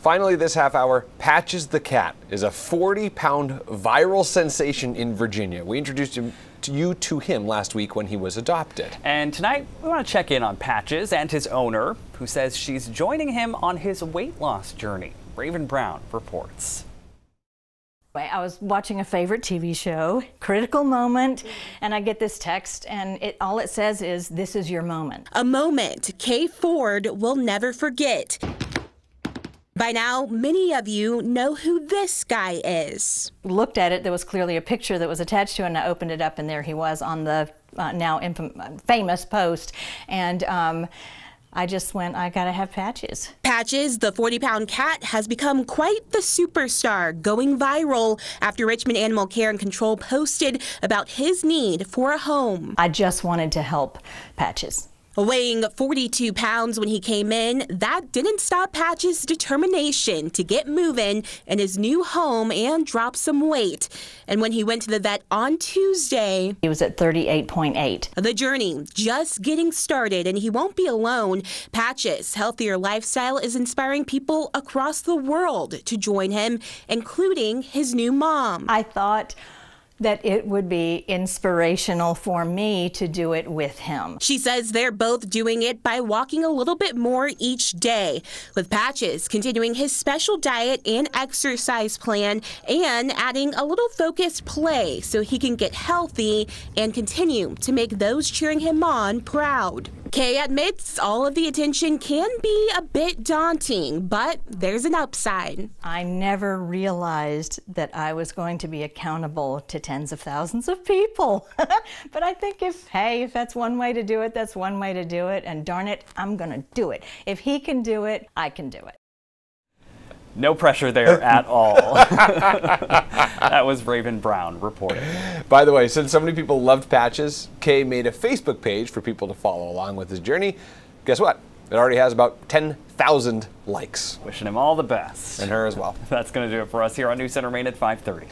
Finally, this half hour, Patches the Cat is a 40 pound viral sensation in Virginia. We introduced him to you to him last week when he was adopted. And tonight, we want to check in on Patches and his owner, who says she's joining him on his weight loss journey. Raven Brown reports. I was watching a favorite TV show, critical moment, and I get this text, and it all it says is, "This is your moment." A moment Kay Ford will never forget. By now, many of you know who this guy is. Looked at it, there was clearly a picture that was attached to it, and I opened it up, and there he was on the uh, now famous post. And um, I just went, I gotta have Patches. Patches, the 40 pound cat, has become quite the superstar, going viral after Richmond Animal Care and Control posted about his need for a home. I just wanted to help Patches. Weighing 42 pounds when he came in, that didn't stop Patch's determination to get moving in his new home and drop some weight. And when he went to the vet on Tuesday, he was at 38.8. The journey just getting started, and he won't be alone. Patch's healthier lifestyle is inspiring people across the world to join him, including his new mom. I thought, that it would be inspirational for me to do it with him. She says they're both doing it by walking a little bit more each day, with Patches continuing his special diet and exercise plan and adding a little focused play so he can get healthy and continue to make those cheering him on proud. Kay admits all of the attention can be a bit daunting, but there's an upside. I never realized that I was going to be accountable to tens of thousands of people. but I think if, hey, if that's one way to do it, that's one way to do it. And darn it, I'm going to do it. If he can do it, I can do it. No pressure there at all. that was Raven Brown reporting. By the way, since so many people loved Patches, Kay made a Facebook page for people to follow along with his journey. Guess what? It already has about 10,000 likes. Wishing him all the best. And her as well. That's going to do it for us here on News Center Maine at 530.